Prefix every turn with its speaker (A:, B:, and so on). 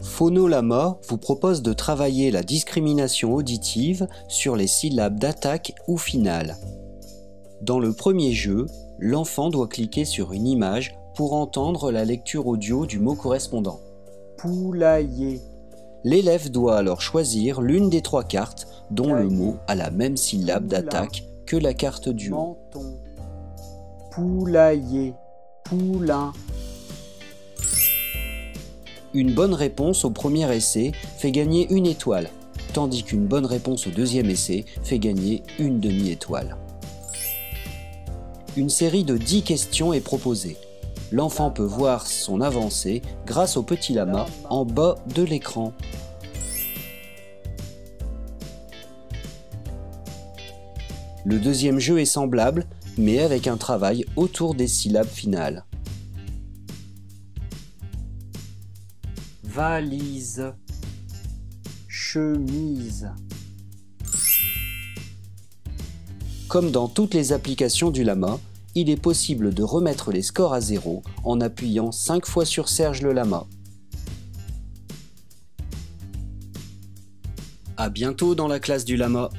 A: Phonolama vous propose de travailler la discrimination auditive sur les syllabes d'attaque ou finale. Dans le premier jeu, l'enfant doit cliquer sur une image pour entendre la lecture audio du mot correspondant.
B: Poulailler.
A: L'élève doit alors choisir l'une des trois cartes dont le mot a la même syllabe d'attaque que la carte du.
B: Menton. Poulailler. Poulain.
A: Une bonne réponse au premier essai fait gagner une étoile, tandis qu'une bonne réponse au deuxième essai fait gagner une demi-étoile. Une série de 10 questions est proposée. L'enfant peut voir son avancée grâce au petit lama en bas de l'écran. Le deuxième jeu est semblable, mais avec un travail autour des syllabes finales.
B: Valise. Chemise.
A: Comme dans toutes les applications du lama, il est possible de remettre les scores à zéro en appuyant 5 fois sur Serge le lama. A bientôt dans la classe du lama